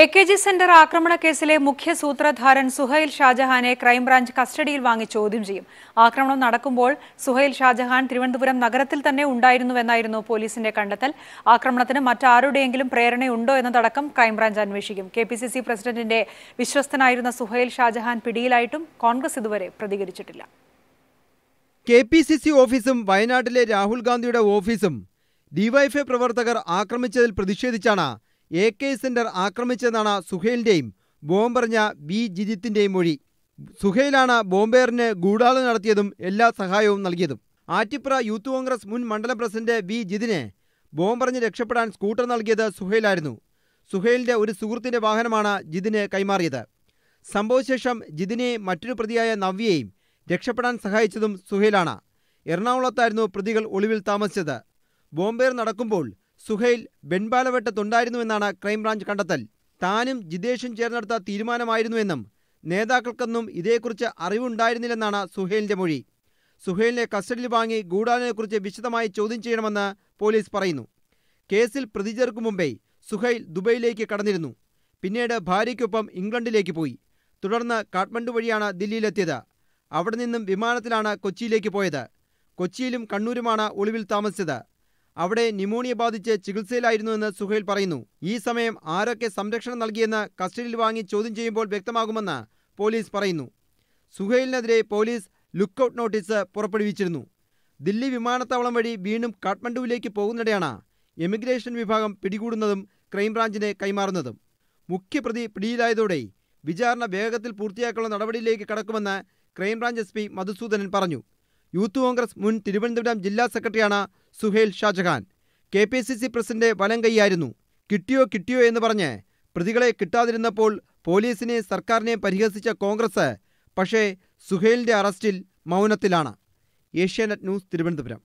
A K G centre ആക്രമണ കേസിലെ മുഖ്യ സൂത്രധാരൻ സുഹൈൽ ഷാജഹാനെ ക്രൈംബ്രാഞ്ച് കസ്റ്റഡിയിൽ വാങ്ങി ചോദ്യം ചെയ്യും. ആക്രമണം നടക്കുമ്പോൾ സുഹൈൽ ഷാജഹാൻ തിരുവനന്തപുരം നഗരത്തിൽ തന്നെ ഉണ്ടായിരുന്നുവെന്നായിരുന്നു പോലീസിന്റെ കണ്ടെത്തൽ. ആക്രമണത്തിന് മറ്റാരുടെയെങ്കിലും പ്രേരണയുണ്ടോ എന്നതടക്കം ക്രൈംബ്രാഞ്ച് അന്വേഷിക്കും. കെ പി സി സി പ്രസിഡന്റിന്റെ വിശ്വസ്തനായിരുന്ന സുഹൈൽ ഷാജഹാൻ പിടിയിലായിട്ടും കോൺഗ്രസ് ഇതുവരെ പ്രതികരിച്ചിട്ടില്ല. കെ പി സി സി ഓഫീസും വയനാട്ടിലെ രാഹുൽ ഗാന്ധിയുടെ ഓഫീസും ഡിവൈഎഫ്ഐ പ്രവർത്തകർ ആക്രമിച്ചതിൽ പ്രതിഷേധിച്ചാണ് എ കെ സെന്റർ ആക്രമിച്ചതെന്നാണ് സുഹേലിന്റെയും ബോംബെറിഞ്ഞ ബി ജിജിത്തിന്റെയും മൊഴി. സുഹേലാണ് ബോംബേറിന് ഗൂഢാലോചന നടത്തിയതും എല്ലാ സഹായവും നൽകിയതും. ആറ്റിപ്ര യൂത്ത് കോൺഗ്രസ് മുൻ മണ്ഡലം പ്രസിഡന്റ് ബി ജിതിനെ ബോംബെറിഞ്ഞ് രക്ഷപ്പെടാൻ സ്കൂട്ടർ നൽകിയത് സുഹേലായിരുന്നു. സുഹേലിന്റെ ഒരു സുഹൃത്തിന്റെ വാഹനമാണ് ജിതിന് കൈമാറിയത്. സംഭവശേഷം ജിതിനെ മറ്റൊരു പ്രതിയായ നവ്യയെയും രക്ഷപ്പെടാൻ സഹായിച്ചതും സുഹേലാണ്. എറണാകുളത്തായിരുന്നു പ്രതികൾ ഒളിവിൽ താമസിച്ചത്. ബോംബേർ നടക്കുമ്പോൾ സുഹൈൽ ബെൻബാലവട്ടത്തുണ്ടായിരുന്നുവെന്നാണ് ക്രൈംബ്രാഞ്ച് കണ്ടെത്തൽ. താനും ജിതേഷും ചേർന്നെടുത്ത തീരുമാനമായിരുന്നുവെന്നും നേതാക്കൾക്കൊന്നും ഇതേക്കുറിച്ച് അറിവുണ്ടായിരുന്നില്ലെന്നാണ് സുഹേലിന്റെ മൊഴി. സുഹേലിനെ കസ്റ്റഡിയിൽ വാങ്ങി ഗൂഢാലോചനയെക്കുറിച്ച് വിശദമായി ചോദ്യം ചെയ്യണമെന്ന് പോലീസ് പറയുന്നു. കേസിൽ പ്രതി ചേർക്കും മുമ്പേ സുഹൈൽ ദുബൈയിലേക്ക് കടന്നിരുന്നു. പിന്നീട് ഭാര്യയ്ക്കൊപ്പം ഇംഗ്ലണ്ടിലേക്ക് പോയി. തുടർന്ന് കാഠ്മണ്ഡു വഴിയാണ് ദില്ലിയിലെത്തിയത്. അവിടെ നിന്നും വിമാനത്തിലാണ് കൊച്ചിയിലേക്ക് പോയത്. കൊച്ചിയിലും കണ്ണൂരുമാണ് ഒളിവിൽ താമസിച്ചത്. അവിടെ ന്യൂമോണിയ ബാധിച്ച് ചികിത്സയിലായിരുന്നുവെന്ന് സുഹൈൽ പറയുന്നു. ഈ സമയം ആരൊക്കെ സംരക്ഷണം നൽകിയെന്ന് കസ്റ്റഡിയിൽ വാങ്ങി ചോദ്യം ചെയ്യുമ്പോൾ വ്യക്തമാകുമെന്ന് പോലീസ് പറയുന്നു. സുഹൈലിനെതിരെ പോലീസ് ലുക്കൌട്ട് നോട്ടീസ് പുറപ്പെടുവിച്ചിരുന്നു. ദില്ലി വിമാനത്താവളം വഴി വീണ്ടും കാഠ്മണ്ഡുവിലേക്ക് പോകുന്നിടെയാണ് എമിഗ്രേഷൻ വിഭാഗം പിടികൂടുന്നതും ക്രൈംബ്രാഞ്ചിന് കൈമാറുന്നതും. മുഖ്യപ്രതി പിടിയിലായതോടെ വിചാരണ വേഗത്തിൽ പൂർത്തിയാക്കാനുള്ള നടപടിയിലേക്ക് കടക്കുമെന്ന് crime branch S P Madhusoodanan പറഞ്ഞു. യൂത്ത് കോൺഗ്രസ് മുൻ തിരുവനന്തപുരം ജില്ലാ സെക്രട്ടറിയാണ് Suhail Shajahan. K P C C president വലങ്കയ്യായിരുന്നു. കിട്ടിയോ കിട്ടിയോ എന്ന് പറഞ്ഞ് പ്രതികളെ കിട്ടാതിരുന്നപ്പോൾ പോലീസിനെ സർക്കാരിനെ പരിഹസിച്ച കോൺഗ്രസ് പക്ഷേ സുഹേലിന്റെ അറസ്റ്റിൽ മൗനത്തിലാണ്. ഏഷ്യാനെറ്റ് ന്യൂസ് തിരുവനന്തപുരം.